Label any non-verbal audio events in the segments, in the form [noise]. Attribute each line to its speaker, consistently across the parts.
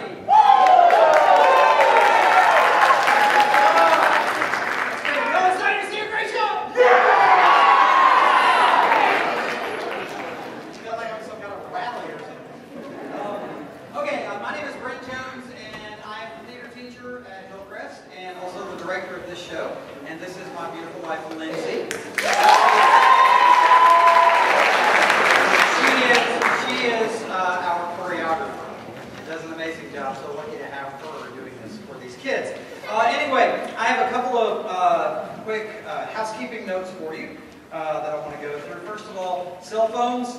Speaker 1: everybody. Okay, y'all excited to see a great show? Feel like I'm some kind of rally or something. Um, Okay, uh, my name is Brent Jones, and I am a theater teacher at Hillcrest, and also the director of this show. And this is my beautiful wife, Lindsay. She is, she is uh, our choreographer. Does an amazing job, so lucky to have her doing this for these kids. Uh, anyway, I have a couple of uh, quick uh, housekeeping notes for you uh, that I want to go through. First of all, cell phones,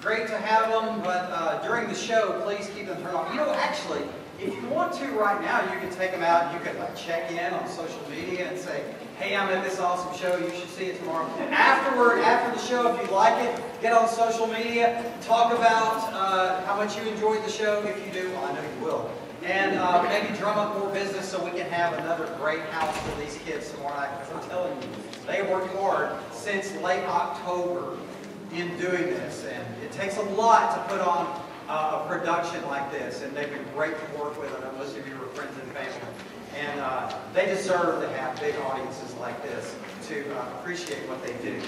Speaker 1: great to have them, but uh, during the show, please keep them turned off. You know, actually, if you want to right now, you can take them out. You can like check in on social media and say, hey, I'm at this awesome show. You should see it tomorrow. Afterward, after the show, if you like it, get on social media. Talk about uh, how much you enjoyed the show. If you do, well, I know you will. And uh, maybe drum up more business so we can have another great house for these kids tomorrow night. Because I'm telling you, they worked hard since late October in doing this. And it takes a lot to put on uh, a production like this. And they've been great to work with. I know most of you are friends and family. And uh, they deserve to have big audiences like this to uh, appreciate what they do.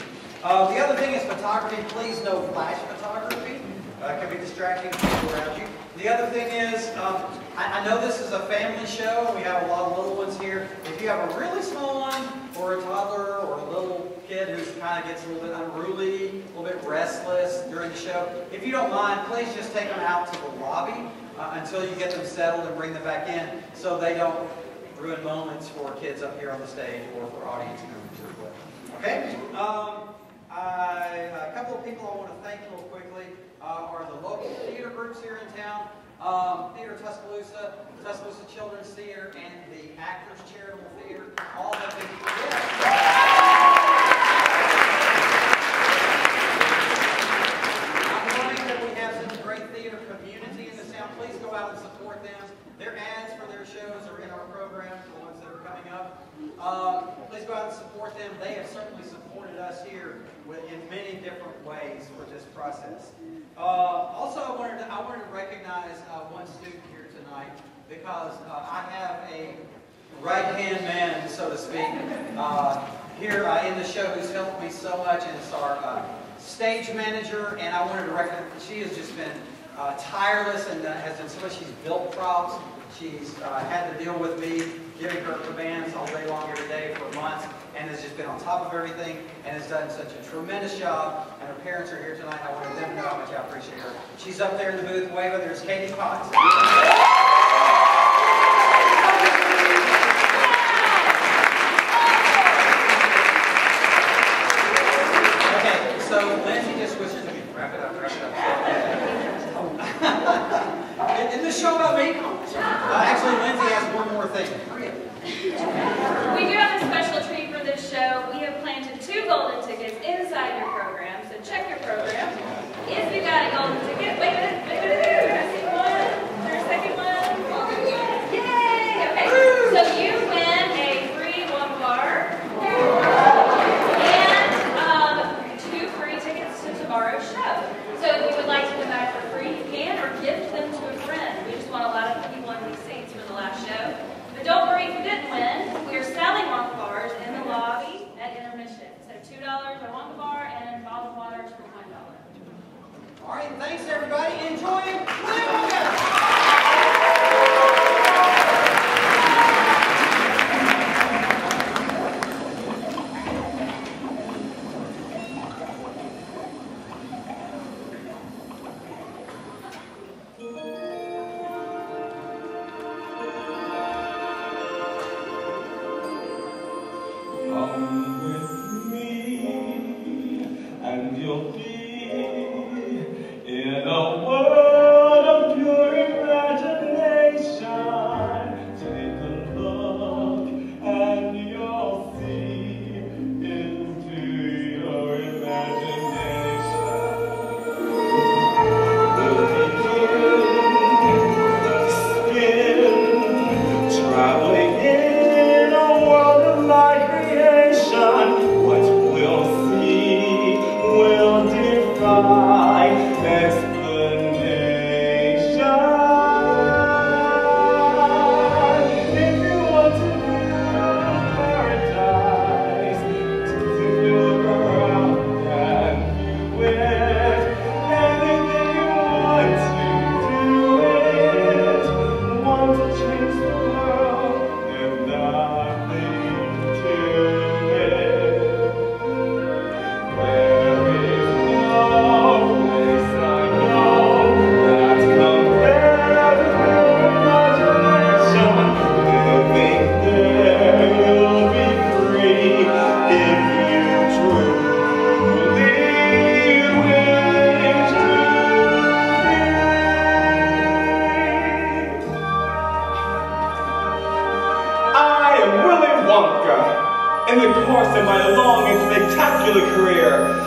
Speaker 1: Uh, the other thing is photography. Please no flash photography. Uh, it can be distracting to people around you. The other thing is, um, I, I know this is a family show. And we have a lot of little ones here. If you have a really small one, or a toddler, or a little kid who kind of gets a little bit unruly, a little bit restless during the show, if you don't mind, please just take them out to the lobby uh, until you get them settled and bring them back in so they don't ruin moments for kids up here on the stage or for audience members as well. Okay? Um, I, a couple of people I want to thank real quickly are the local theater groups here in town. Um, theater Tuscaloosa, Tuscaloosa Children's Theater, and the Actors Charitable Theater. All been, yes. I'm learning that we have such a great theater community in this town. Please go out and support them. Their ads for their shows are in our program, the ones that are coming up. Um, please go out and support them. They have certainly supported us here in many different ways for this process. Uh, also, I wanted to, I wanted to recognize uh, one student here tonight because uh, I have a right-hand man, so to speak, uh, here uh, in the show who's helped me so much, and it's our uh, stage manager, and I wanted to recognize, she has just been tireless and has done so much. She's built props. She's had to deal with me giving her commands all day long every day months, and has just been on top of everything, and has done such a tremendous job. And her parents are here tonight. I wanted them to know how much I appreciate her. She's up there in the booth. Wave. There's Katie Potts.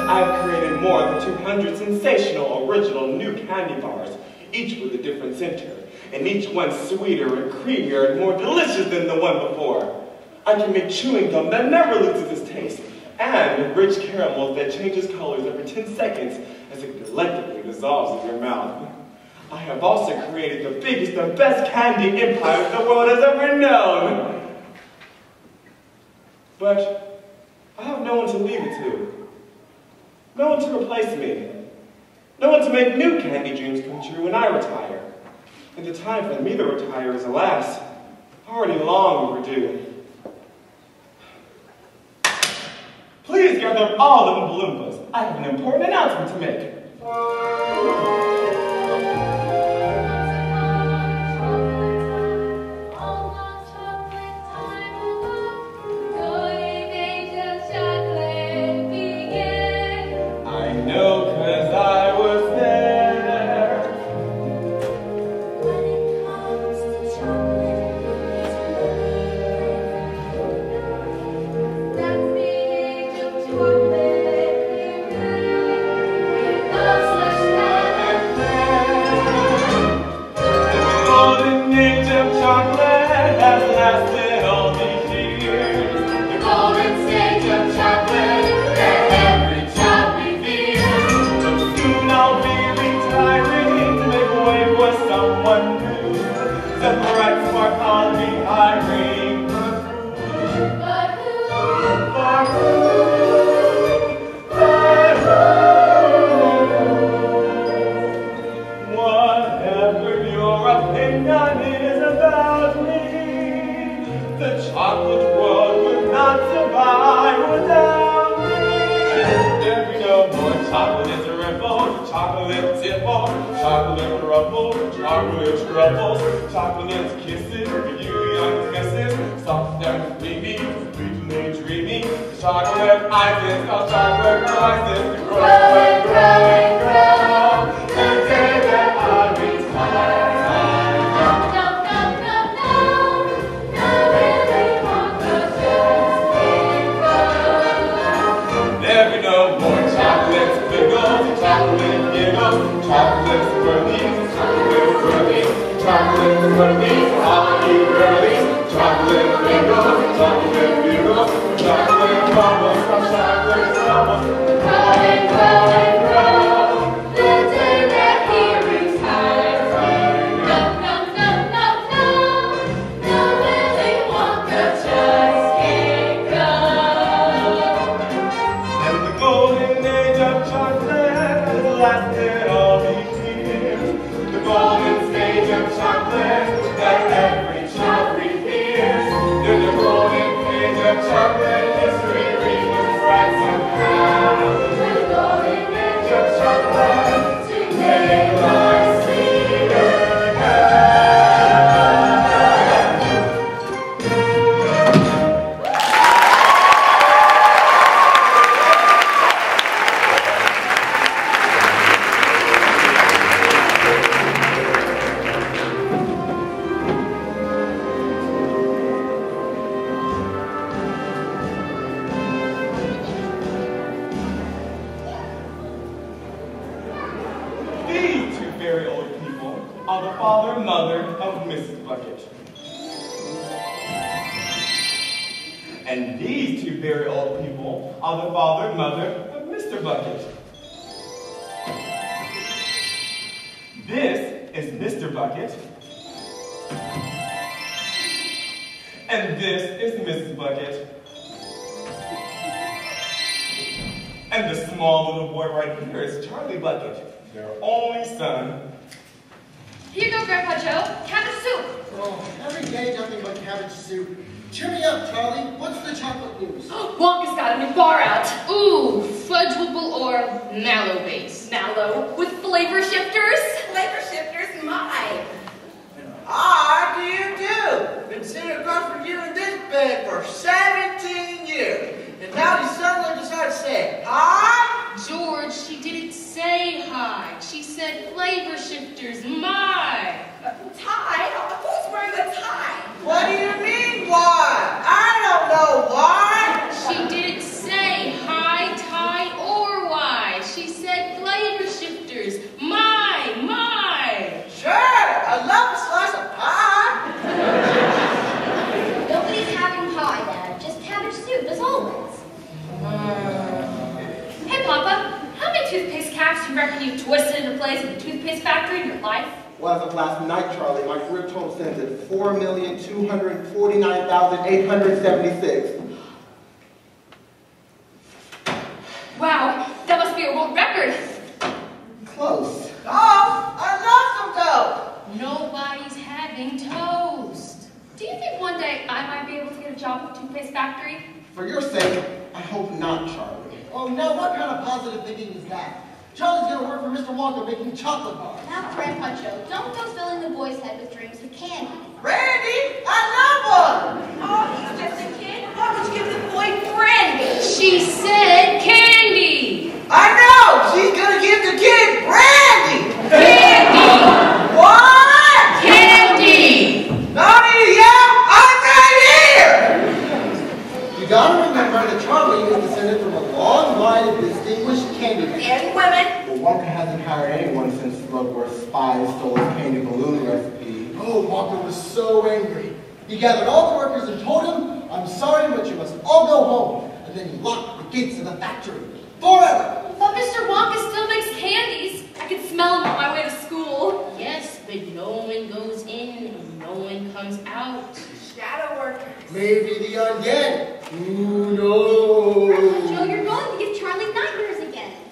Speaker 2: I
Speaker 3: have created more than 200 sensational, original, new
Speaker 4: candy bars, each with a different center, and each one sweeter and creamier and more delicious than the one before. I can make chewing gum that never loses its taste, and rich caramel that changes colors every 10 seconds as it delectably dissolves in your mouth. I have also created the biggest and best candy empire the world has ever known. But I have no one to leave it to. No one to replace me. No one to make new candy dreams come true when I retire. And the time for me to retire is, alas, already long overdue. Please gather all the Baloombas. I have an important announcement to make. Nobody's having toast. Do you think one day I might be able to get a job at a toothpaste factory?
Speaker 5: For your sake, I hope not, Charlie.
Speaker 6: Oh, now what kind of positive thinking is that? Charlie's gonna work for Mr. Wonka making chocolate bars.
Speaker 7: Now, Grandpa Joe, don't go filling the boy's head with dreams of candy.
Speaker 8: Randy, I love one.
Speaker 9: Oh, he's just a kid. Why would you give the boy brandy?
Speaker 4: She said candy.
Speaker 8: I know. She's gonna give the kid brandy.
Speaker 4: Candy.
Speaker 8: What?
Speaker 4: Candy.
Speaker 8: Not me to yell. I'm right here.
Speaker 5: You gotta remember that Charlie is descended from a long line of distinguished candidates.
Speaker 9: And women.
Speaker 5: But Wonka hasn't hired anyone since the Slugworth's spies stole his candy balloon recipe.
Speaker 6: Oh, Wonka was so angry. He gathered all the workers and told them, I'm sorry, but you must all go home. And then he locked the gates of the factory. Forever.
Speaker 4: But Mr. Wonka still makes candies. I can smell them on my way to school. Yes, but no one goes in and no one comes out.
Speaker 9: Shadow workers.
Speaker 6: Maybe the undead. Who knows?
Speaker 7: Joe, you're going to give Charlie nightmares again.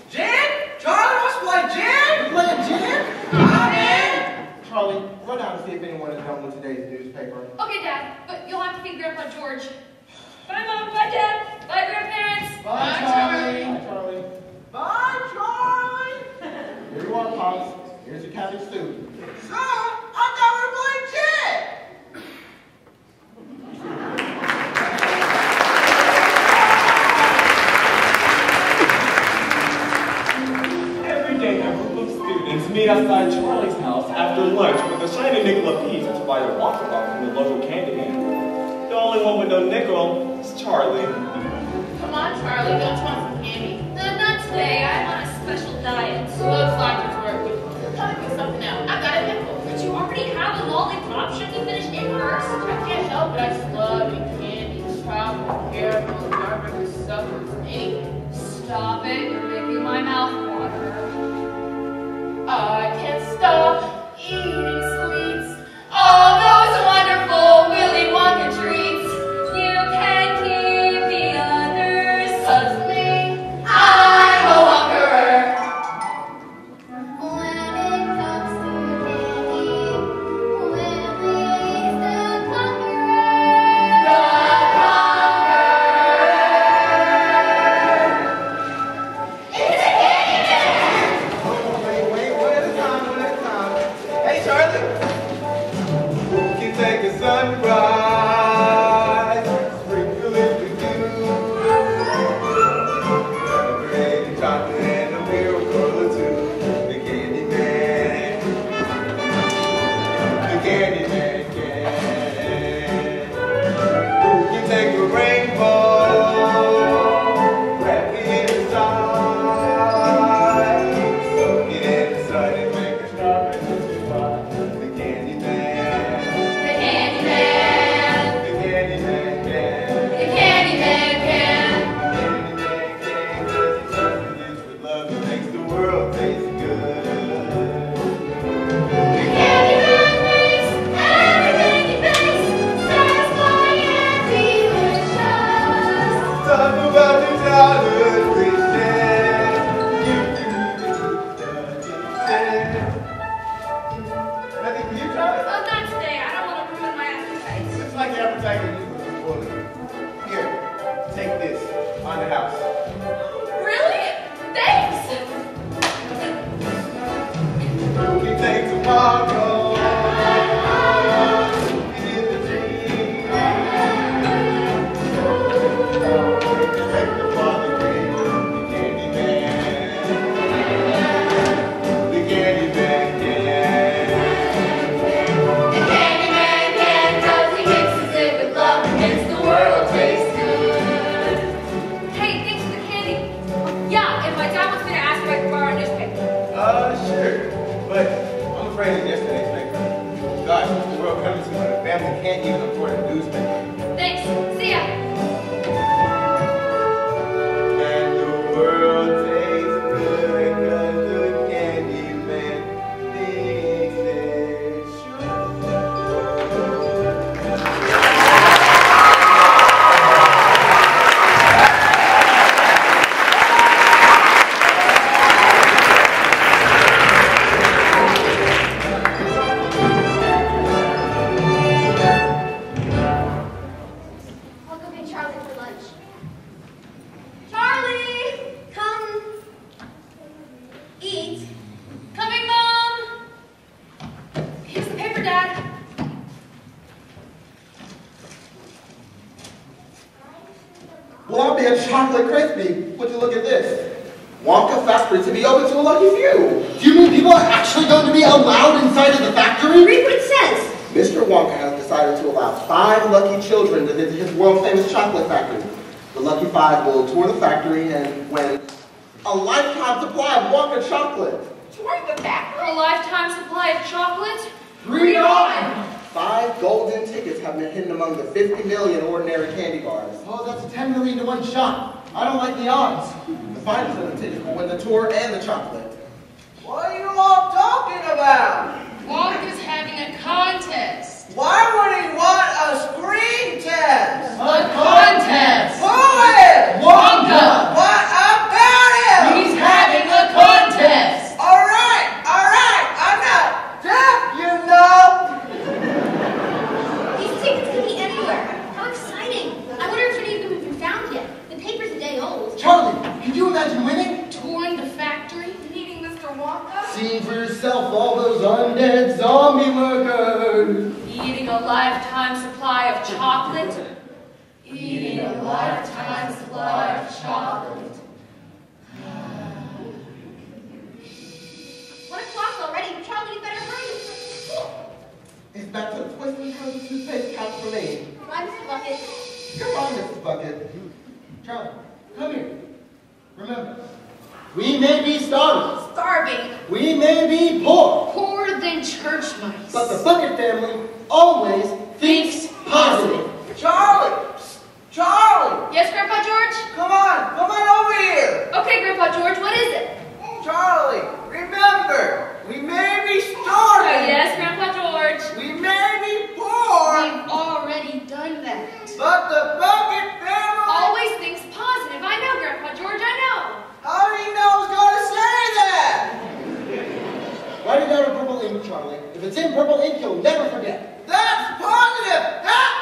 Speaker 8: Jen? Charlie wants to play Jen?
Speaker 6: Playing Jim?
Speaker 8: I'm in.
Speaker 5: Charlie, run out and see if anyone is done with today's newspaper.
Speaker 4: Okay, Dad, but you'll have to feed Grandpa George. Bye, Mom. Bye, Dad. Bye, grandparents.
Speaker 6: Bye, Charlie.
Speaker 5: Bye, Charlie.
Speaker 8: Bye, Charlie.
Speaker 5: Here you are, Pops. Here's your cabbage soup.
Speaker 8: So, I thought we were playing Jen. [laughs]
Speaker 10: meet outside Charlie's house after lunch with a shiny nickel apiece to buy a Wonka bar from the local candy man. The only one with no nickel is Charlie.
Speaker 4: Come on, Charlie. Don't want some candy.
Speaker 11: No, not today. I'm on a special diet.
Speaker 4: Looks like it's working. Tell me something now. I've got a nickel.
Speaker 11: But you already have a lollipop. Shouldn't you finish it first?
Speaker 4: I can't help it. I just love eating candy, chocolate, caramel, garbage, suckers, anything.
Speaker 11: Stop it. You're making my mouth water.
Speaker 4: I can't stop eating
Speaker 5: have been hidden among the 50 million ordinary candy bars.
Speaker 6: Oh, that's 10 million to one shot. I don't like the odds.
Speaker 5: The finest of the tickets will win the tour and the chocolate.
Speaker 8: What are you all talking about?
Speaker 11: Wonka's having a contest.
Speaker 8: Why would he want a screen test?
Speaker 6: A contest!
Speaker 8: Who is?
Speaker 6: Wonka!
Speaker 8: What about him?
Speaker 6: He's having a contest!
Speaker 8: All right, all right, I'm not deaf, you know.
Speaker 12: These tickets could be anywhere. How exciting. I wonder if any of them have been found yet. The paper's a day old.
Speaker 6: Charlie, can you imagine winning?
Speaker 11: Touring the factory?
Speaker 7: Meeting Mr. Wonka.
Speaker 6: Seeing for yourself all those undead zombie workers.
Speaker 11: Eating a lifetime supply of chocolate? Eating a lifetime supply of chocolate.
Speaker 12: One o'clock already. Charlie, you better hurry. It's late for school.
Speaker 5: It's back to the twist and turn of toothpaste couch for me.
Speaker 12: Run, Mr. Bucket.
Speaker 5: Come on, Mr. Bucket.
Speaker 6: Charlie, come here. Remember, we may be starving.
Speaker 7: Starving.
Speaker 6: We may be poor.
Speaker 11: Poorer than church mice.
Speaker 6: But the Bucket family always thinks positive.
Speaker 8: Charlie, Charlie,
Speaker 11: Yes, Grandpa George?
Speaker 8: come on, come on over here.
Speaker 11: Okay, Grandpa George, what is it?
Speaker 8: Charlie, remember, we may be
Speaker 11: Oh,
Speaker 8: starving.
Speaker 11: Uh, yes, Grandpa George.
Speaker 8: We may be poor,
Speaker 11: We've already done that.
Speaker 8: but the bucket family.
Speaker 11: Always thinks positive. I know, Grandpa George, I know.
Speaker 8: How did you know I was going to say that?
Speaker 6: Write it down in purple ink, Charlie. If it's in purple ink, you'll never forget.
Speaker 8: That's positive. That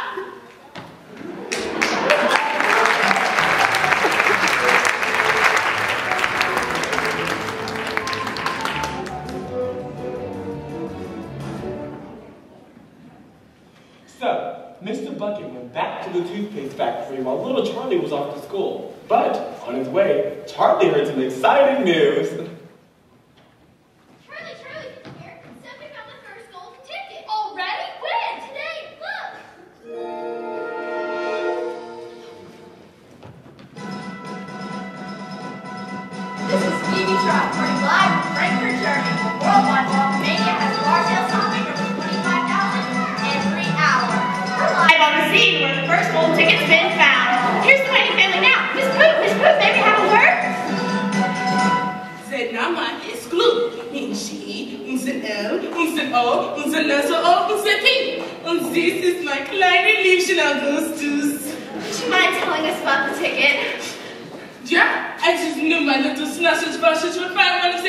Speaker 10: So, Mr. Bucket went back to the toothpaste factory while little Charlie was off to school. But, on his way, Charlie heard some exciting news.
Speaker 12: Charlie, Charlie, here. Found the first golden ticket. Already? Today. Look.
Speaker 7: This is live from Frankfurt, Germany. Has over 25,000 every hour. We're live on the scene where the first gold ticket's been found.
Speaker 13: Name ist Glück. Inchi, unser L, O, Nase O, P. Und dies ist mein kleiner Liebchen Augustus.
Speaker 7: Would you mind telling us about the ticket?
Speaker 13: Yeah, I just knew my little snushes brushes would find
Speaker 14: one of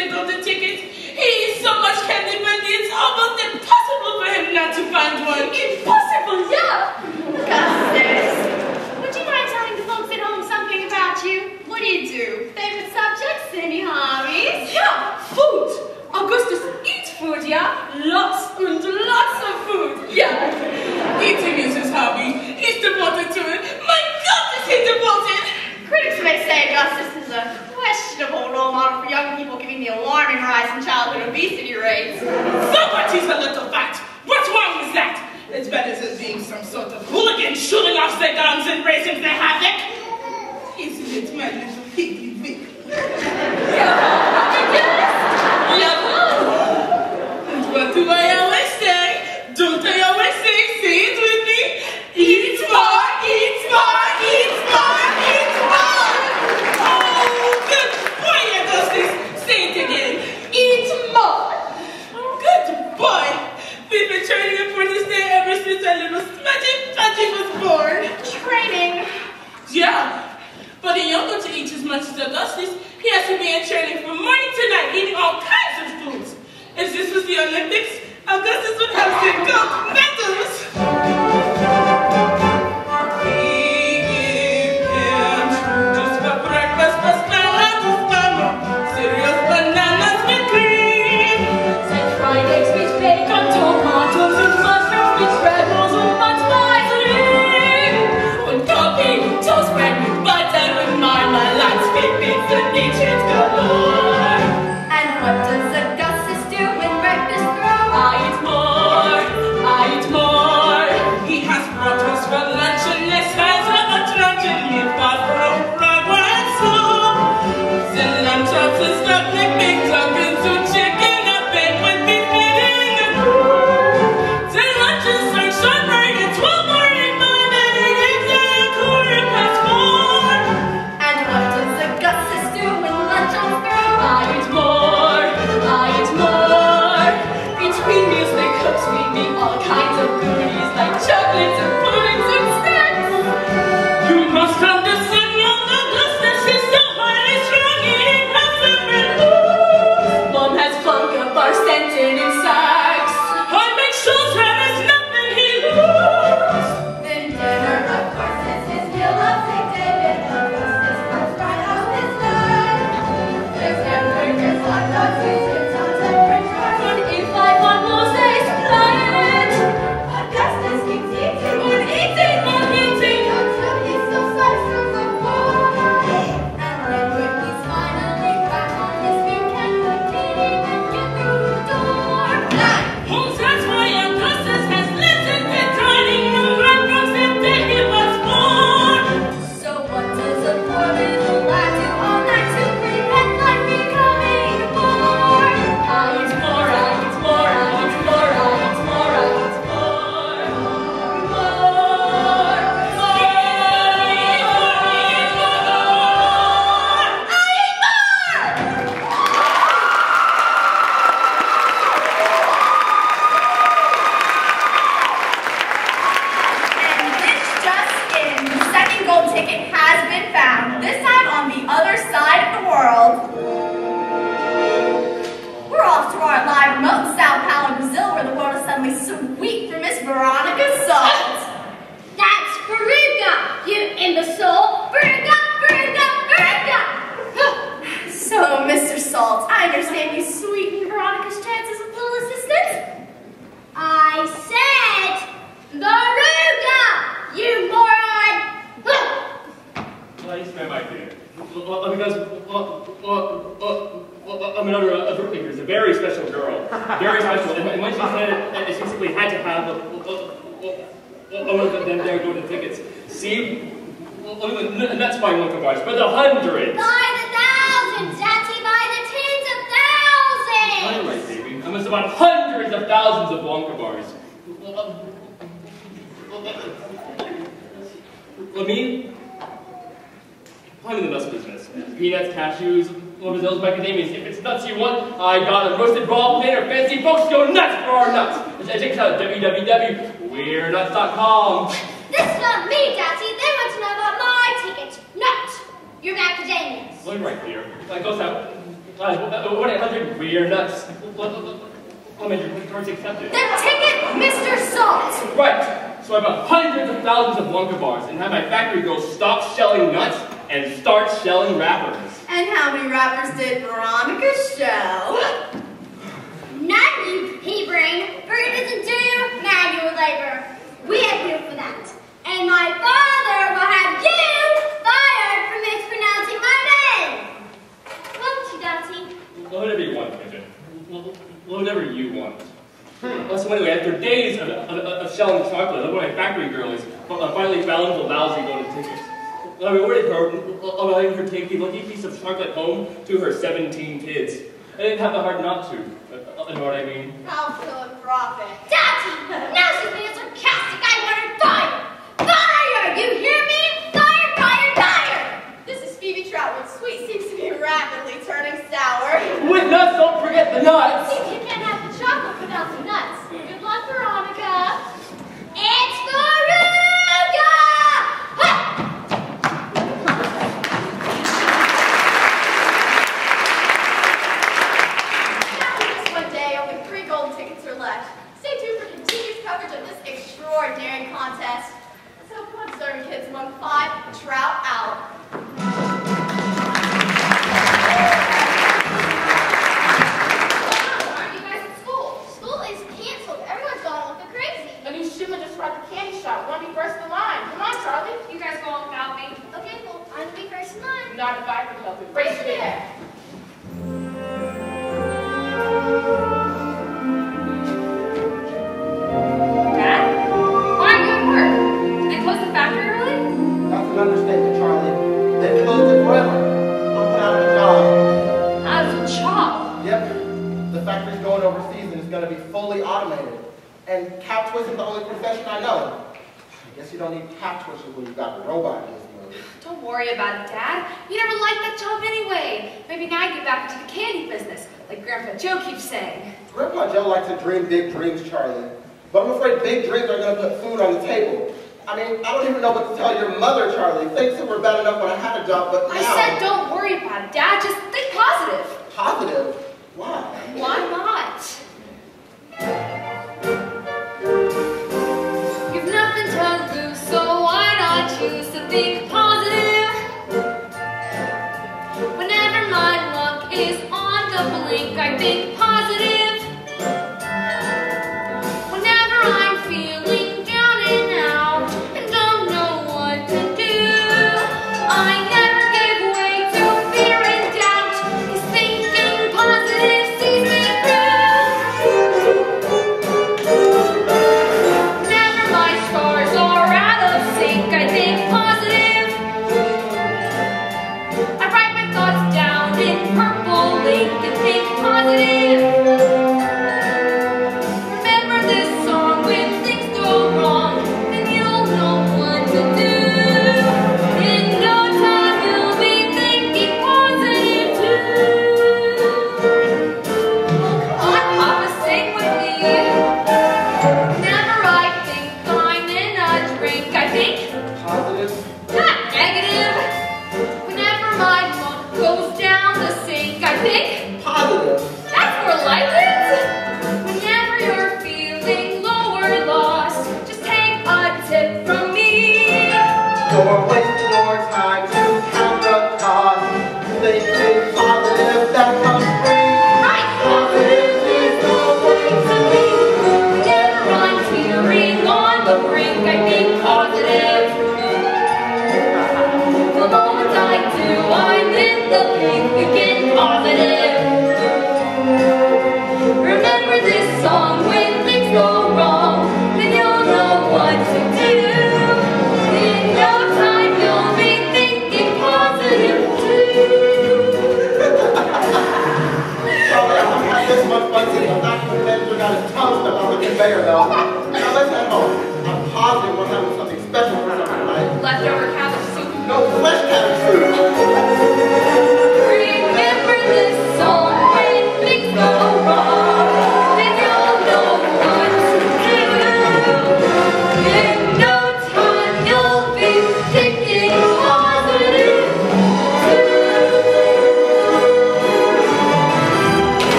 Speaker 14: You
Speaker 12: know
Speaker 14: what I mean?
Speaker 7: How philanthropic.
Speaker 12: Daddy! now she's being sarcastic. I want her fired! Fire! You hear me? Fire, fire, fire!
Speaker 7: This is Phoebe Troutwood. Sweet seems to be rapidly turning sour.
Speaker 14: With nuts, don't forget the nuts!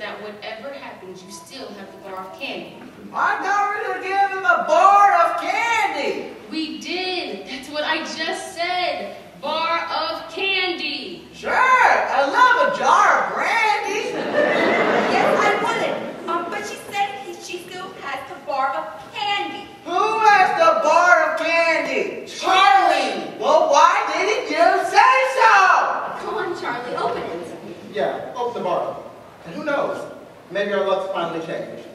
Speaker 15: that
Speaker 9: whatever happens, you still have the bar of candy.
Speaker 8: I got rid of giving him a bar of candy.
Speaker 9: We did. That's what I just said.
Speaker 6: Maybe our luck's finally changed.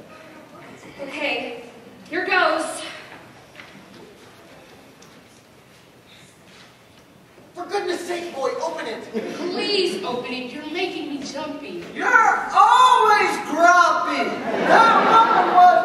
Speaker 11: Okay, here goes.
Speaker 5: For goodness sake, boy, open it.
Speaker 11: Please open it. You're making me jumpy.
Speaker 8: You're always grumpy. That woman was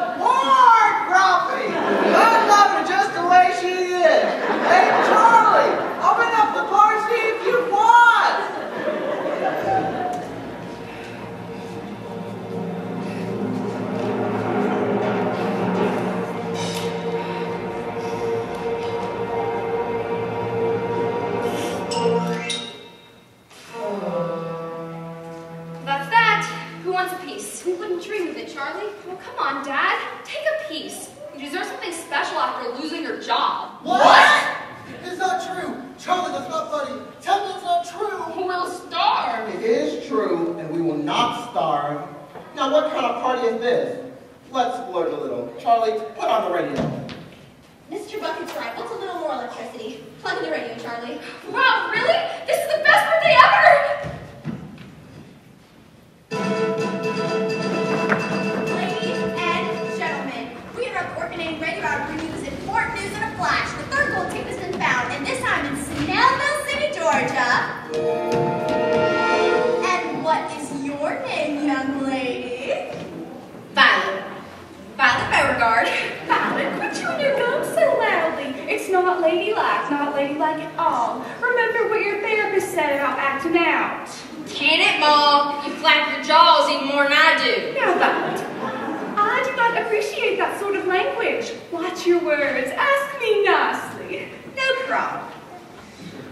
Speaker 6: kind of party is this? Let's splurge a little. Charlie, put on the radio.
Speaker 12: Mr. Bucket's right. What's a little more electricity? Plug in the radio, Charlie.
Speaker 11: Wow, really? This is the best birthday ever!
Speaker 7: Ladies and gentlemen, we are coordinating radio hour bring you important news in a flash. The third gold ticket has been found, and this time in Snellville City, Georgia.
Speaker 11: Violet Beauregarde.
Speaker 9: Violet, quit chewing your gum so loudly. It's not ladylike, not ladylike at all. Remember what your therapist said about acting out.
Speaker 11: Can it, Mom? You flap your jaws even more than I do.
Speaker 9: Now, Violet, I do not appreciate that sort of language. Watch your words. Ask me nicely.
Speaker 7: No problem.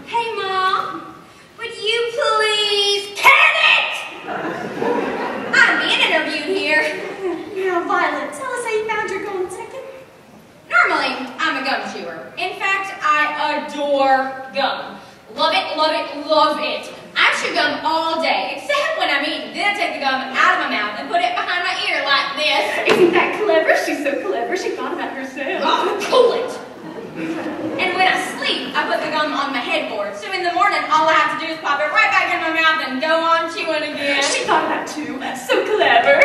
Speaker 7: Hey, Mom, would you please can it? Interviewed here.
Speaker 9: Now, Violet, tell us how you found your golden ticket.
Speaker 11: Normally, I'm a gum chewer. In fact, I adore gum. Love it, love it, love it. I chew gum all day, except when I'm eating. Then I take the gum out of my mouth and put it behind my ear like this.
Speaker 9: Isn't that clever? She's so clever, she thought about herself.
Speaker 11: Oh, cool it. And when I sleep, I put the gum on my headboard. So in the morning, all I have to do is pop it right back in my mouth and go on chewing again.
Speaker 9: She thought of that too. So clever.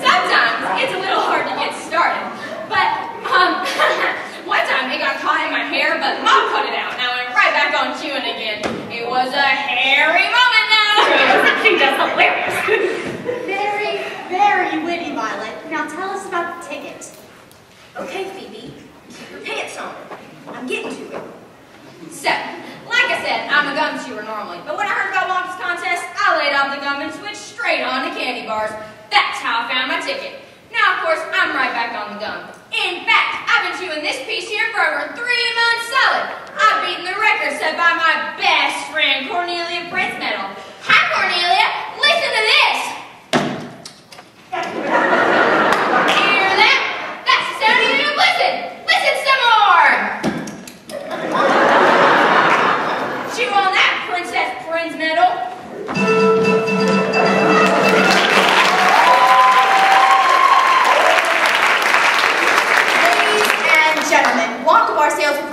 Speaker 11: Sometimes it's a little hard to get started. But um, [laughs] one time it got caught in my hair, but mom cut it out and I went right back on chewing again. It was a hairy moment though. [laughs]
Speaker 9: she does hilarious.
Speaker 7: Very, very witty, Violet. Now tell us about the ticket. Okay, Phoebe, keep your pants on. I'm getting to it.
Speaker 11: So, like I said, I'm a gum chewer normally, but when I heard about Wonka's contest, I laid off the gum and switched straight on to candy bars. That's how I found my ticket. Now, of course, I'm right back on the gum. In fact, I've been chewing this piece here for over three months solid. I've beaten the record set by my best friend, Cornelia Prinzmetel. Hi, Cornelia. Listen to this.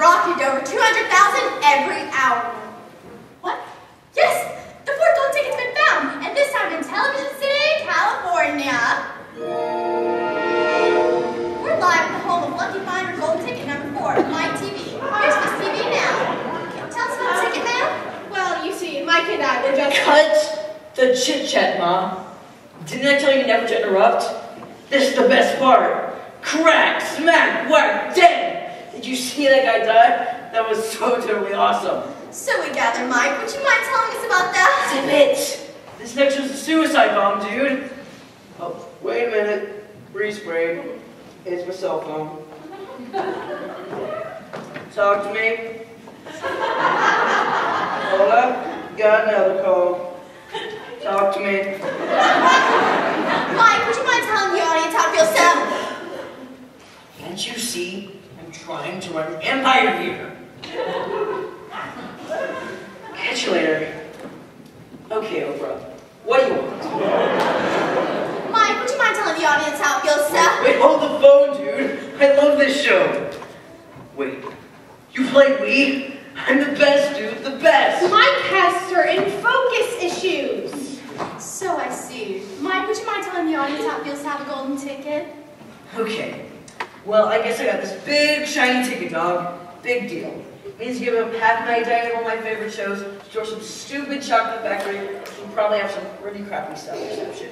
Speaker 7: Rocketed over 200,000 every hour. What? Yes, the fourth gold ticket's been found, and this time in Television City, California. We're live at the home of Lucky Finder Gold Ticket number four, Mike Teavee. Here's this TV now. Can you tell us about the ticket, ma'am? Well, you see, Mike and I were just...
Speaker 16: Cut the chit chat, Mom. Didn't I tell you never to interrupt? This is the best part. Crack, smack, whack, dead. Did you see that guy die? That was [laughs] so totally awesome.
Speaker 7: So we gather, Mike. Would you mind telling us about that?
Speaker 16: Zip it. This next one's a suicide bomb, dude. Oh, wait a minute. Respray. It's my cell phone. [laughs] Talk to me. Hold up. Got another call. Talk to me. [laughs]
Speaker 7: Mike, would you mind telling the audience how to feel sad?
Speaker 16: Can't you see? Trying to an empire here. Catch you later. Okay, Oprah. What do you want?
Speaker 7: Mike, would you mind telling the audience how it goes, Seth?
Speaker 16: Wait, hold the phone, dude. I love this show. Wait, you play Wii? I'm the best, dude, the best.
Speaker 7: Mike has certain focus issues. So I see. Mike, would you mind telling the audience how it feels to have a golden ticket?
Speaker 16: Okay. Well, I guess I got this big shiny ticket, dog. Big deal. It means give up half my day at all my favorite shows, store some stupid chocolate factory, and probably have some pretty crappy stuff reception.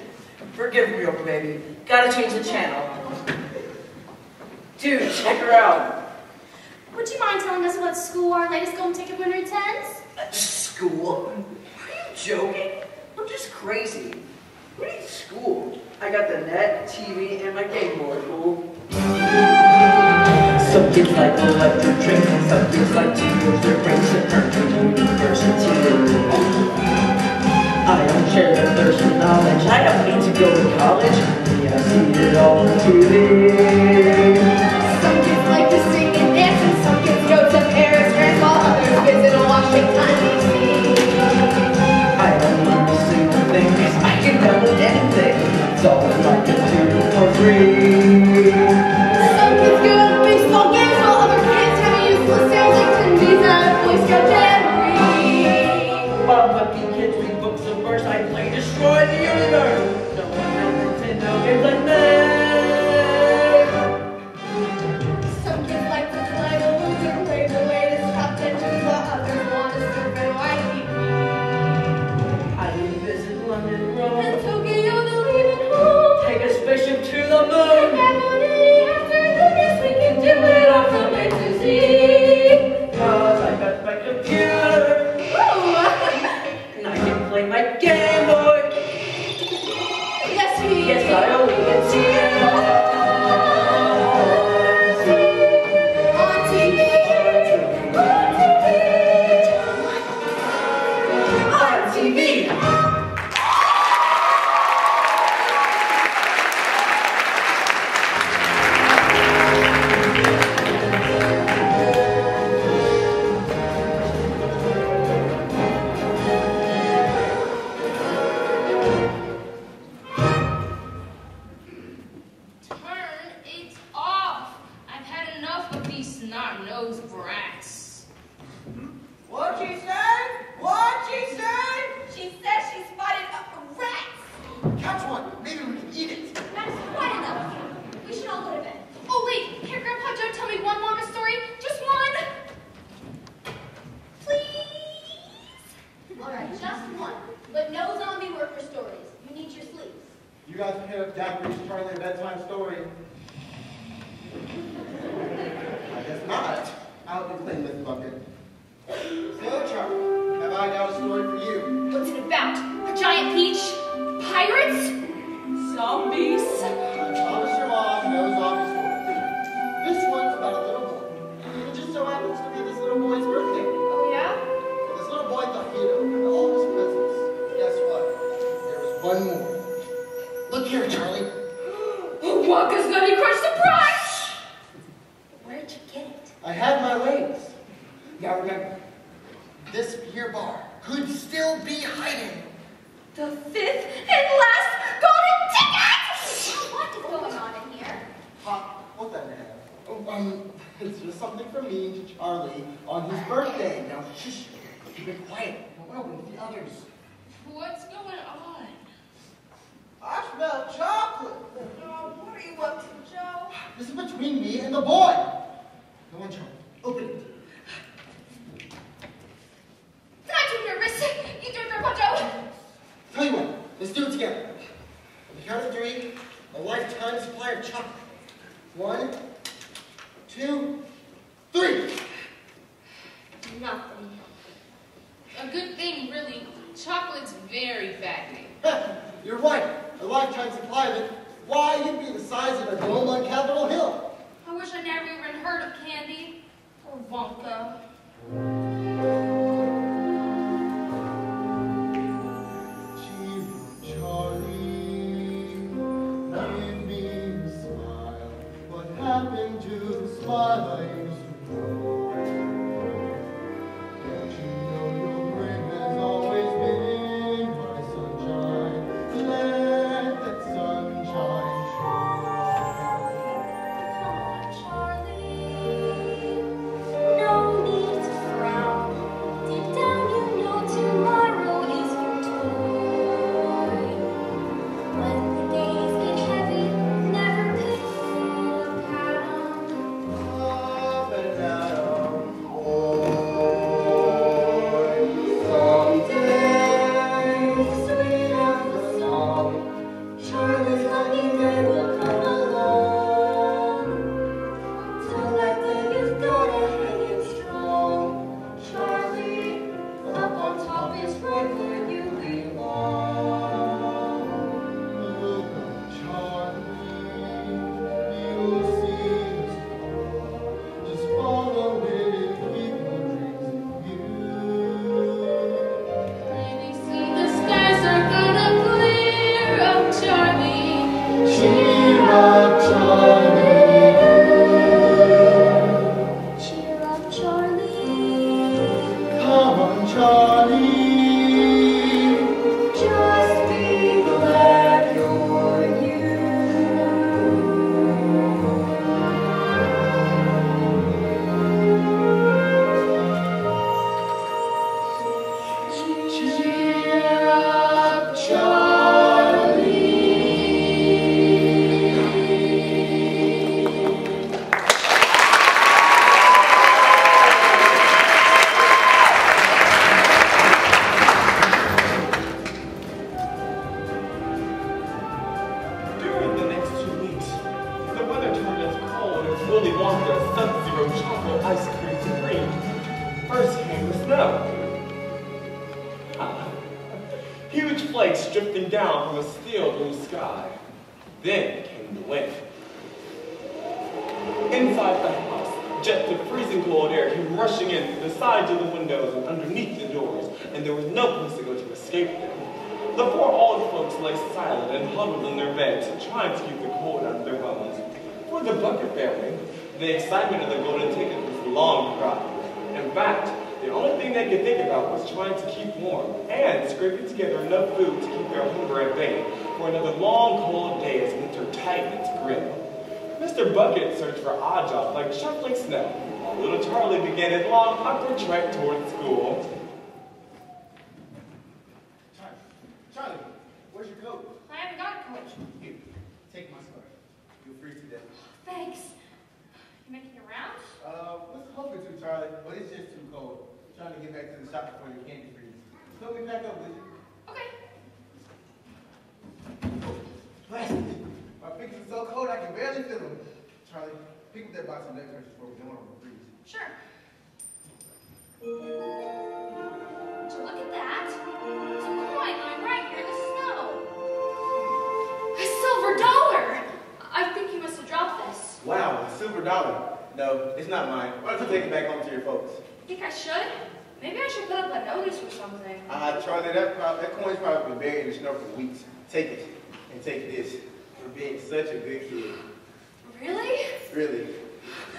Speaker 16: Forgive me, old baby. Gotta change the channel. Dude, check her out.
Speaker 7: Would you mind telling us what school our latest golden ticket winner attends?
Speaker 16: Uh, school? Are you joking? I'm just crazy. What school? I got the net, TV, and my Game Boy. Cool. Some kids like to let drinks and some kids like to use their brains to earn their university I don't share their thirst for knowledge, I don't need to go to college, we I see it all on TV.
Speaker 7: Some kids like to sing and dance and some kids go to Paris, France while others visit Washington D.C.
Speaker 16: I don't learn a single thing, I can double anything, it's all that I
Speaker 7: can
Speaker 6: do
Speaker 4: for
Speaker 5: free. So we pack up with you.
Speaker 11: Okay.
Speaker 5: Plastic. My fingers are so cold I can barely feel them. Charlie, pick up that box of nectarines before we don't want to freeze.
Speaker 11: Sure. Would you look at that? It's a coin lying right here in the snow. A silver dollar! I think you must have dropped this.
Speaker 5: Wow, a silver dollar. No, it's not mine. Why don't you take it back home to your folks?
Speaker 11: Think I should? Maybe I should put up a notice or something.
Speaker 5: Uh, Charlie, that, that coin's probably been buried in the snow for weeks. Take it, and take this for being such a good kid.
Speaker 11: Really?
Speaker 5: Really.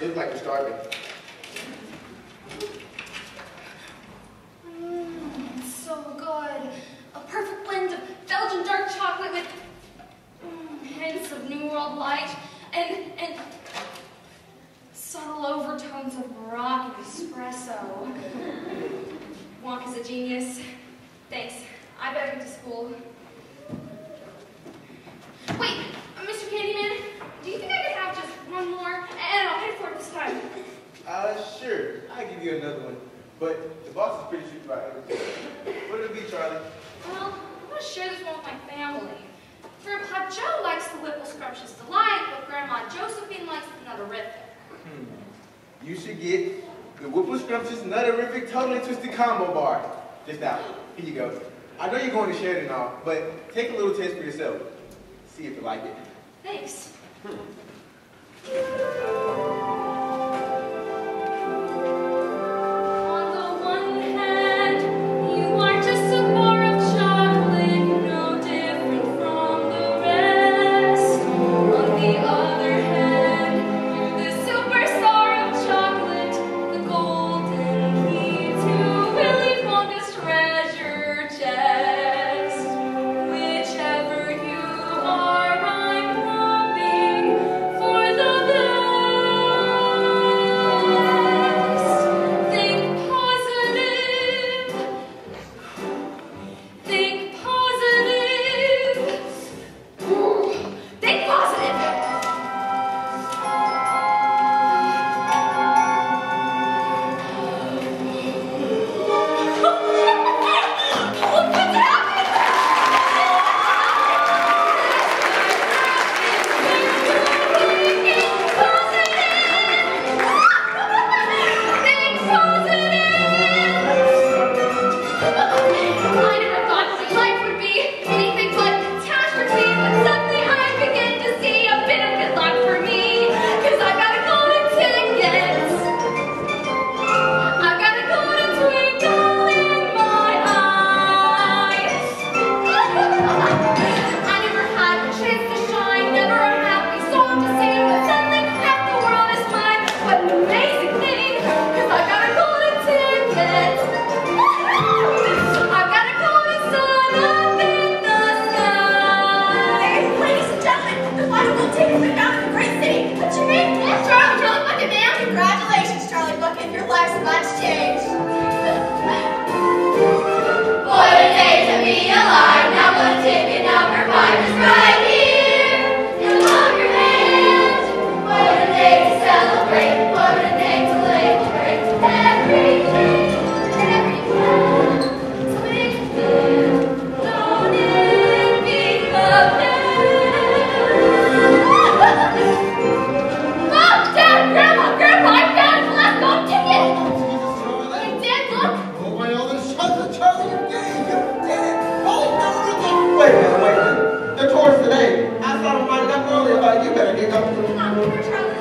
Speaker 5: Look like you're starving.
Speaker 11: Mmm, so good. A perfect blend of Belgian dark chocolate with mm, hints of New World light and and subtle overtones of rock and espresso. Wonka's a genius. Thanks. I better get to school. Wait, Mr. Candyman, do you think I could have just one more? And I'll pay for it this time.
Speaker 5: Uh, sure. I'll give you another one. But the boss is pretty strict about everything. What'll it be, Charlie?
Speaker 11: Well, I'm gonna share this one with my family. Grandpa Joe likes the Whipple Scrumptious Delight, but Grandma Josephine likes the Nutterific.
Speaker 5: Hmm. You should get the Whipple Scrumptious Nutterific Totally Twisted Combo Bar. Just out. Here you go. I know you're going to share it and all, but take a little taste for yourself. See if you like it.
Speaker 11: Thanks. On about you
Speaker 16: better get
Speaker 4: comfortable.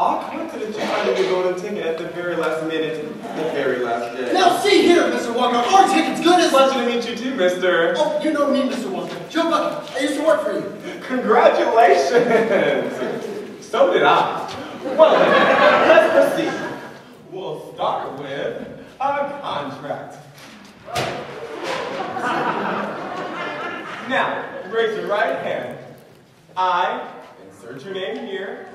Speaker 4: All coincidence you finding the golden ticket at the very last minute, the very last day.
Speaker 6: Now see here, Mr. Wonka, our ticket's good as...
Speaker 4: Pleasure to meet you too, mister.
Speaker 6: Oh, you know me, Mr. Wonka. Joe Bucket, I used to work for you.
Speaker 4: Congratulations! So did I. Well let's proceed. We'll start with a contract. Now, raise your right hand. I insert your name here.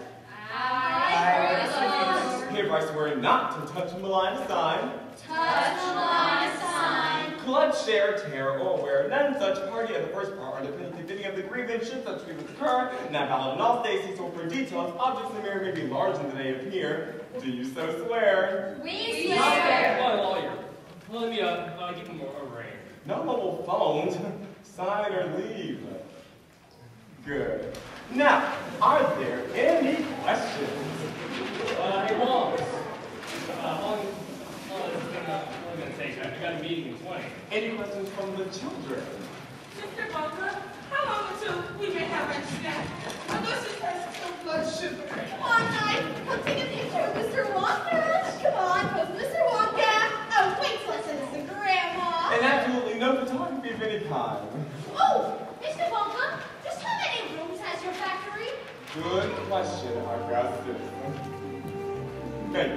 Speaker 4: Hereby swear not to touch, malign, assign, touch, malign, assign, clutch, share, tear, or wear none such party at the first part or the penalty fitting of the grievance should such grievance occur, not valid in all states, so for details, objects in the mirror may be large than they appear. Do you so swear?
Speaker 11: We swear.
Speaker 14: My lawyer. Well, let me uh, uh, give him a, a ring.
Speaker 4: No mobile phones. [laughs] Sign or leave. Good. Now, are there any questions?
Speaker 14: Uh, hey, Wong. Uh, how long, how long is this gonna, how long is it gonna take? I I got a meeting in 20.
Speaker 4: Any questions from the children?
Speaker 13: Mr. Wonka, how long until we may have our snack? Augustus has no blood sugar.
Speaker 7: Come on, guys. Come take a picture with Mr. Wonka. Come on, pose Mr. Wonka. Oh, wait till I send this to Grandma.
Speaker 4: And absolutely no photography of any kind.
Speaker 7: Oh, Mr. Wonka, just how many rooms has your factory?
Speaker 4: Good question, Augustus. Thank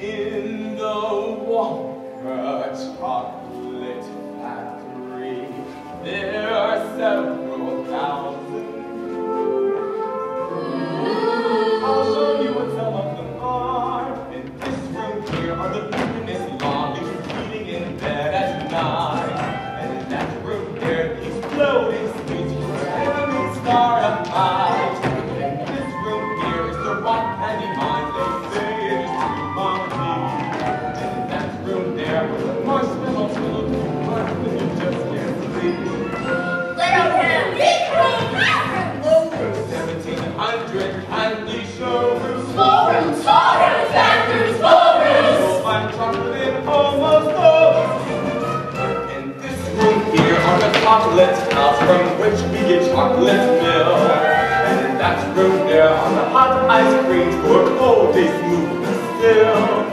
Speaker 4: you. In the Wonka Chocolate Factory, there are several thousand. I'll show you what some of them are. In this room here are the having start a fight. In this room here is the rock candy mine. They say it is sweet mommy. And in that room there was a marshmallow pillow. But you just can't see.
Speaker 7: Little room, big room, bathroom, low room.
Speaker 4: 1700 candy showroom.
Speaker 7: Small room, small room, bathrooms, ballrooms.
Speaker 4: You'll find chocolate in almost all. In this room here are the chocolate house from which we get chocolate milk. And in are the hot ice cream for cold they smooth still.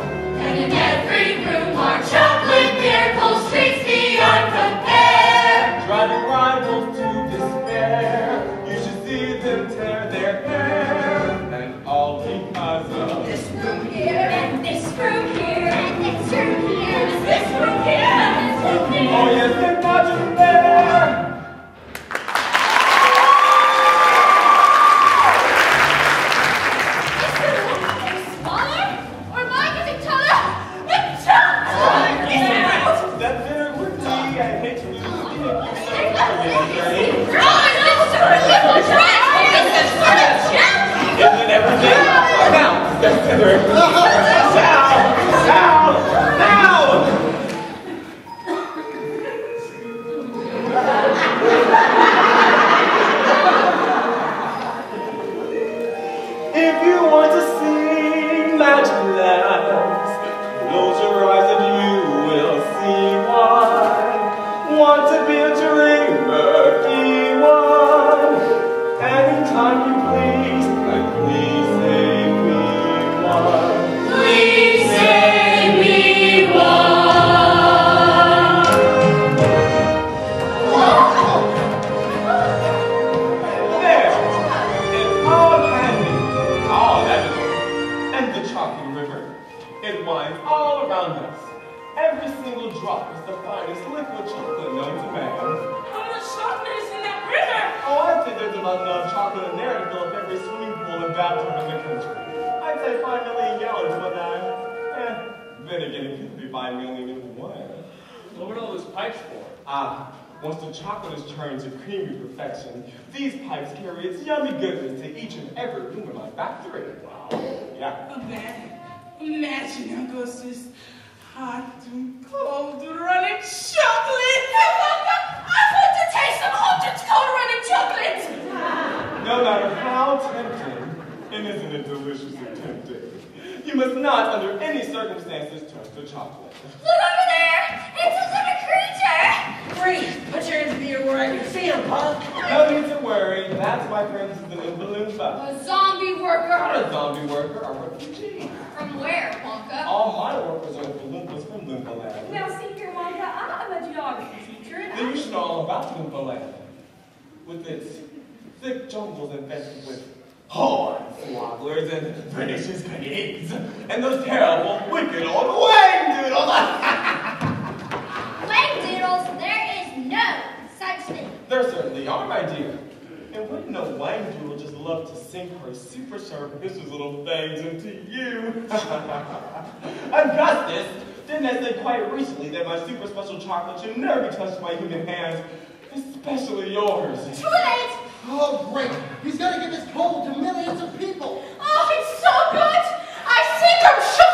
Speaker 4: especially yours.
Speaker 12: Too late!
Speaker 6: Oh, great. He's going to give his cold to millions of people.
Speaker 13: Oh, it's so good. I
Speaker 4: think I'm sure.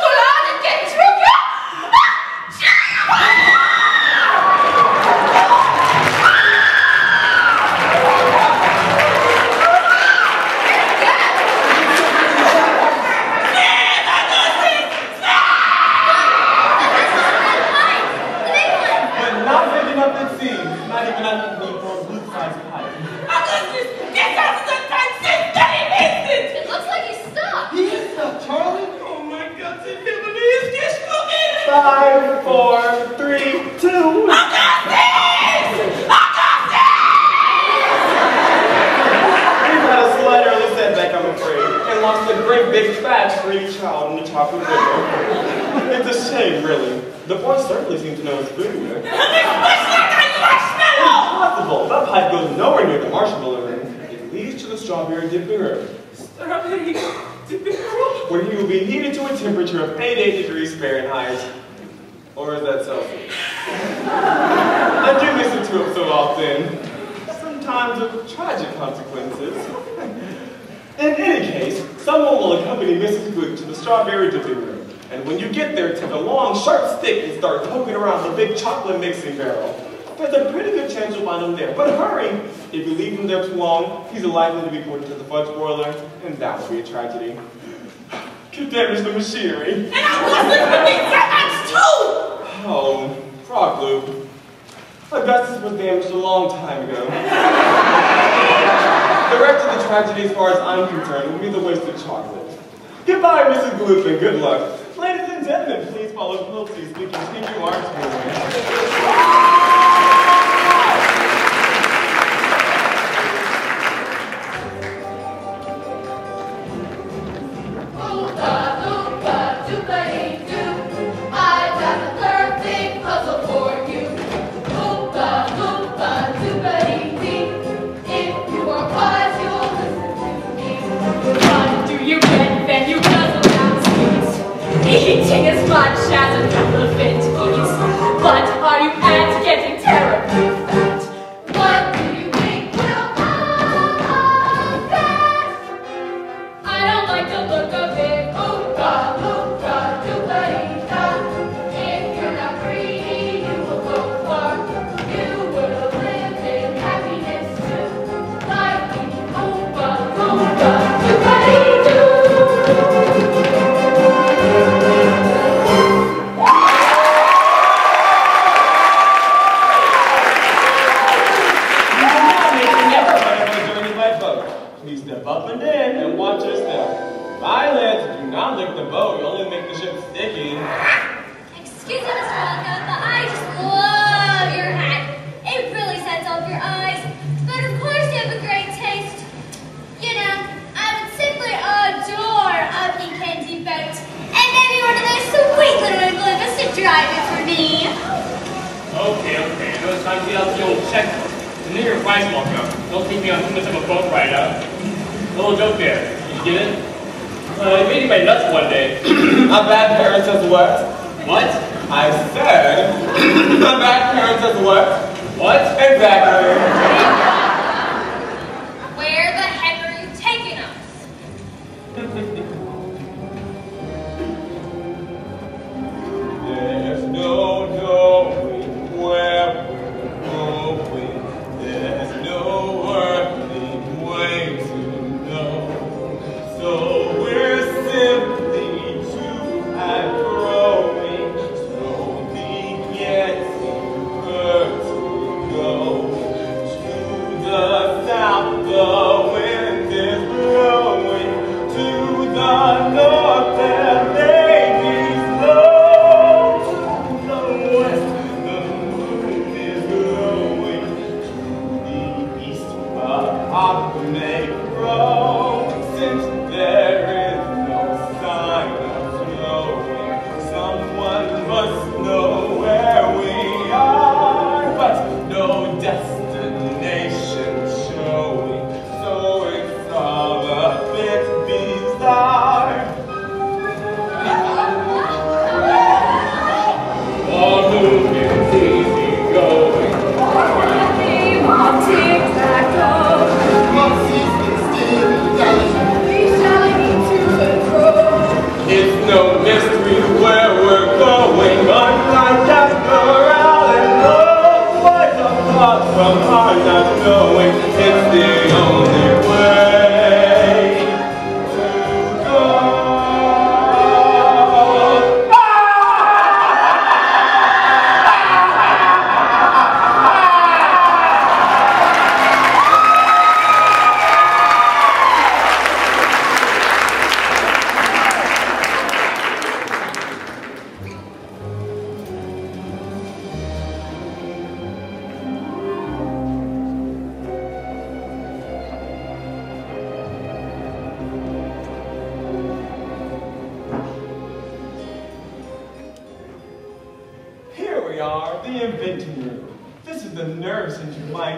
Speaker 4: good luck.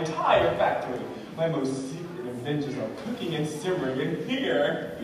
Speaker 4: entire factory. My most secret inventions are cooking and simmering, in here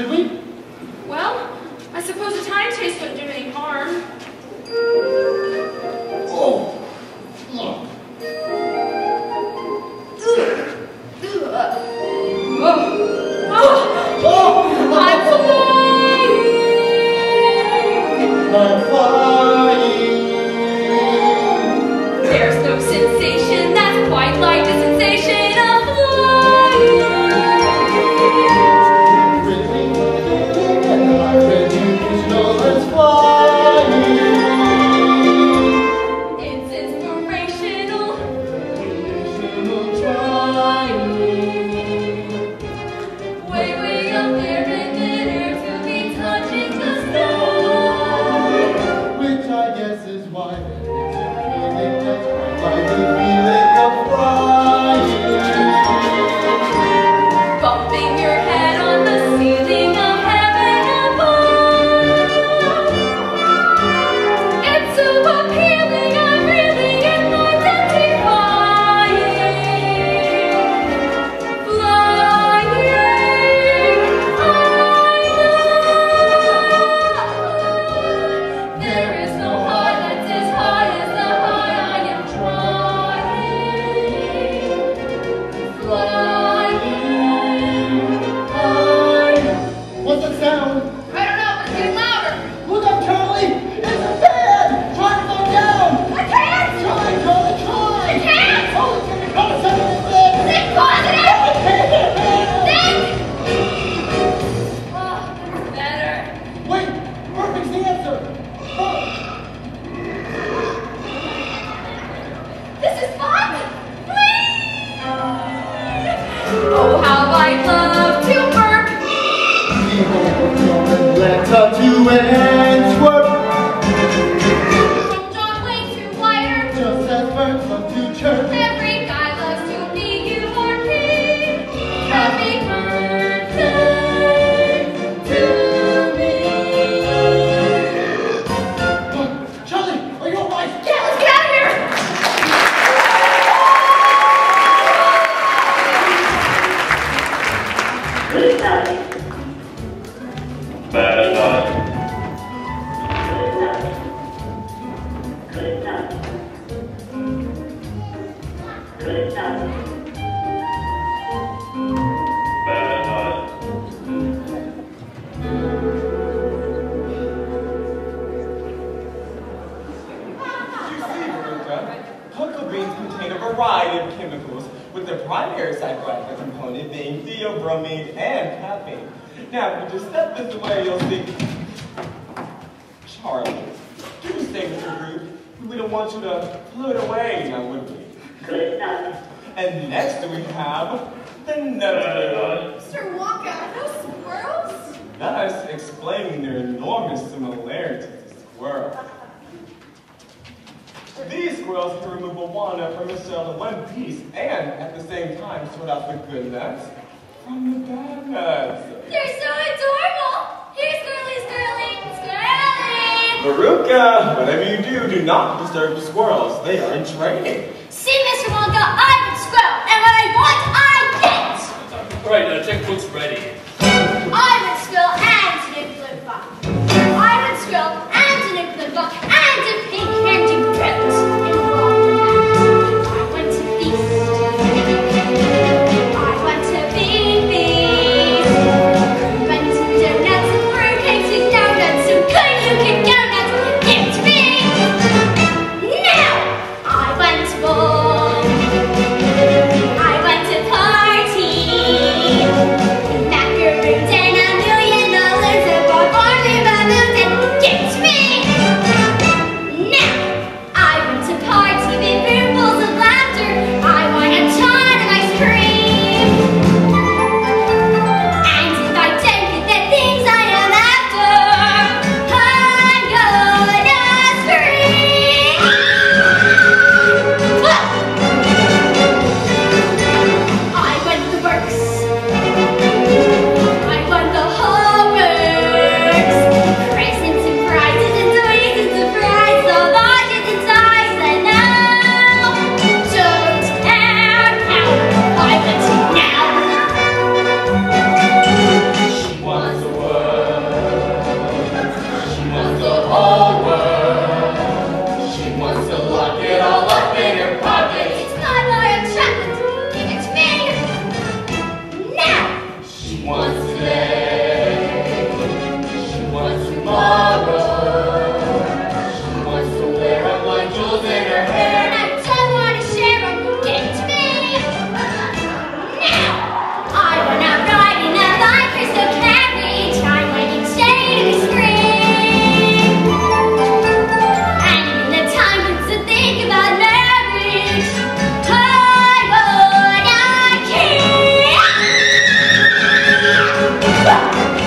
Speaker 11: Should we?
Speaker 4: greens contain a variety of chemicals, with the primary psychoactive component being theobromine and caffeine. Now, if you just step this away, you'll see Charlie. Do stay with your group. We don't want you to float away, now would we? Good enough. And next we have the nebulae.
Speaker 11: Mr. Wonka, no squirrels?
Speaker 4: Thus explaining their enormous similarity to squirrels. These squirrels a wand from his shell in one piece and, at the same time, sort out the good nuts from the bad nuts.
Speaker 12: They're so adorable! Here's Squirrely, Squirrely, Squirrely!
Speaker 4: Veruca, whatever you do, do not disturb the squirrels. They are in training.
Speaker 12: See, Mr. Wonka, I'm a squirrel, and what I want, I get!
Speaker 14: All right, now checkbook's ready.
Speaker 12: I'm a squirrel and an ignorant. I'm a squirrel and an ignorant and a
Speaker 4: ¡Ah!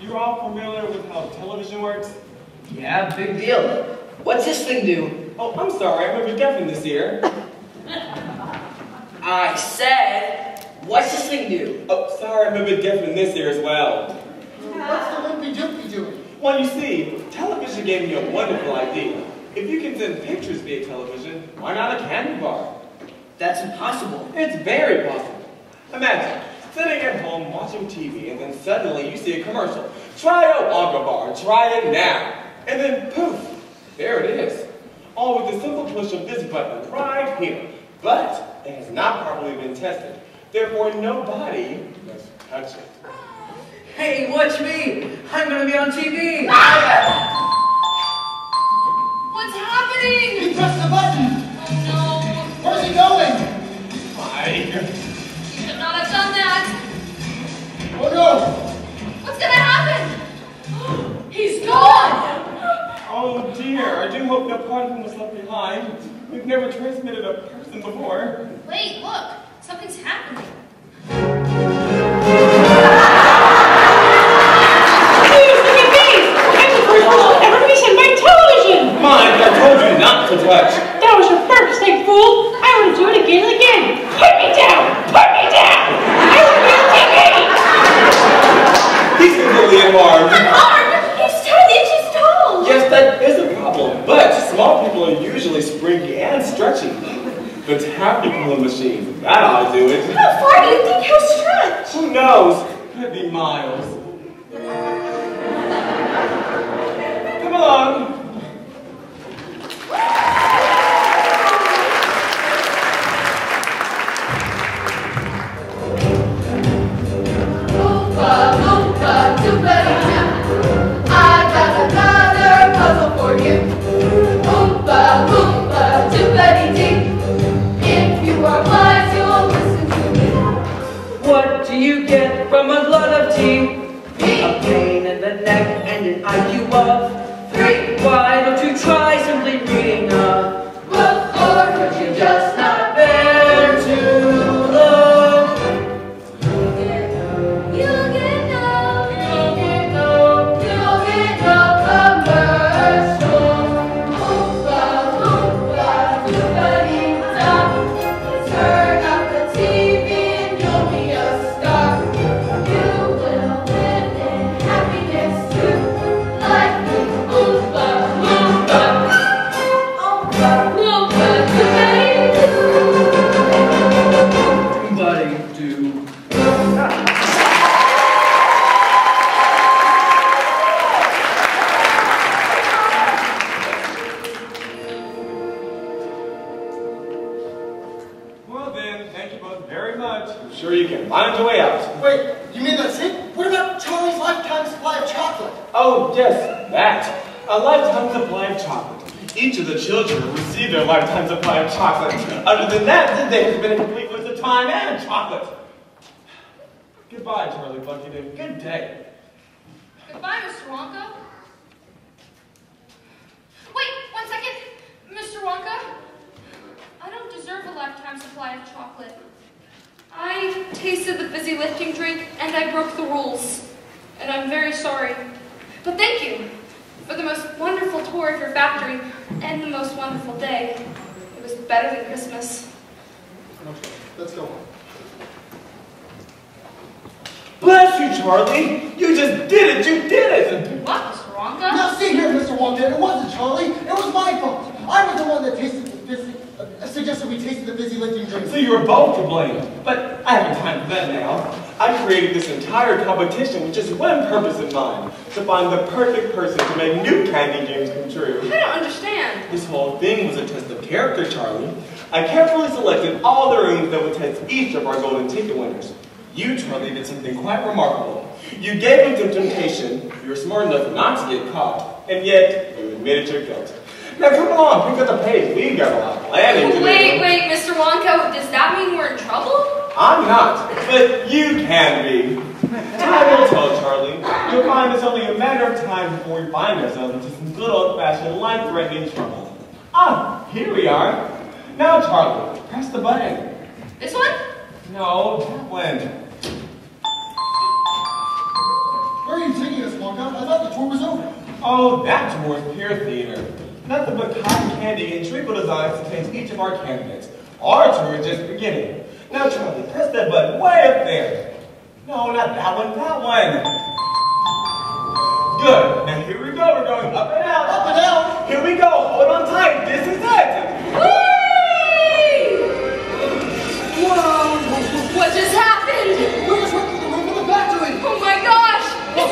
Speaker 4: You're all familiar with how television works?
Speaker 16: Yeah, big deal. What's this thing do?
Speaker 4: Oh, I'm sorry, I'm a deaf in this ear. [laughs]
Speaker 16: I said, what's this thing do?
Speaker 4: Oh, sorry, I'm a bit deaf in this ear as well.
Speaker 6: What's the Wimpy Doopy doing?
Speaker 4: Well, you see, television gave me a wonderful idea. If you can send pictures via television, why not a candy bar?
Speaker 16: That's impossible.
Speaker 4: It's very possible. Imagine sitting at home watching TV and then suddenly you see a commercial. Try out Aga Bar, try it now. And then poof, there it is. All with the simple push of this button right here. But it has not properly been tested. Therefore, nobody must touch it.
Speaker 16: Hey, watch me! I'm gonna be on TV!
Speaker 11: What's happening?
Speaker 6: He pressed the button!
Speaker 11: Oh! What's gonna happen? He's gone!
Speaker 4: Oh dear, I do hope no part of him was left behind. We've never transmitted a person before.
Speaker 11: Wait, look. Something's happening.
Speaker 4: Mike, I told you not to touch.
Speaker 12: That was your first mistake, fool. I want to do it again and again. Put me down. Put me down. I want to be on TV.
Speaker 4: He's completely unharmed.
Speaker 11: He's 10 inches tall!
Speaker 4: Yes, that is a problem, but small people are usually springy and stretchy. But tap the taffy pulling machine, that ought to do it.
Speaker 11: How far do you think he'll stretch?
Speaker 4: Who knows? Could be miles. Come along.
Speaker 16: Of tea? A pain in the neck and an IQ of three. Why don't you try simply reading a
Speaker 4: Goodbye, Charlie Bucket, and good day.
Speaker 11: Goodbye, Mr. Wonka. Wait, one second. Mr. Wonka, I don't deserve a lifetime supply of chocolate. I tasted the fizzy lifting drink and I broke the rules. And I'm very sorry. But thank you for the most wonderful tour of your factory and the most wonderful day. It was better than Christmas.
Speaker 6: Okay, let's go on.
Speaker 4: Bless you, Charlie. You just did it. You did it.
Speaker 11: What, Mr. Wonka?
Speaker 6: Now see here, Mr. Wonka, it wasn't Charlie. It was my fault. I was the one that tasted the fizzy, uh, suggested we tasted the fizzy lifting drink.
Speaker 4: So you were both to blame. But I haven't time for that now. I created this entire competition with just one purpose in mind. To find the perfect person to make new candy dreams come true.
Speaker 11: I don't understand.
Speaker 4: This whole thing was a test of character, Charlie. I carefully selected all the rooms that would test each of our golden ticket winners. You, Charlie, did something quite remarkable. You gave them to temptation, you were smart enough not to get caught, and yet you admitted your guilt. Now come along, pick up the pace. We've got a lot of planning to do.
Speaker 11: Wait, wait, Mr. Wonka, does that mean we're in trouble?
Speaker 4: I'm not, but you can be. Time will tell, Charlie. You'll find it's only a matter of time before we find ourselves into some good old-fashioned life-threatening trouble. Ah, here we are. Now, Charlie, press the button.
Speaker 11: This one?
Speaker 4: No, that one.
Speaker 6: Where are you taking us, Wonka? I thought the tour was over.
Speaker 4: Oh, that towards pure theater. Nothing but cotton candy and treacle designs to taste each of our candidates. Our tour is just beginning. Now, Charlie, press that button way up there. No, not that one, that one. Good. Now here we go. We're going up and out.
Speaker 6: Up and out.
Speaker 4: Here we go. Hold on tight. This is it.
Speaker 11: Whoa! What just happened?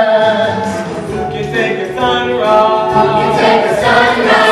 Speaker 17: sunrise. You can take a sunrise. You take a
Speaker 9: sunrise.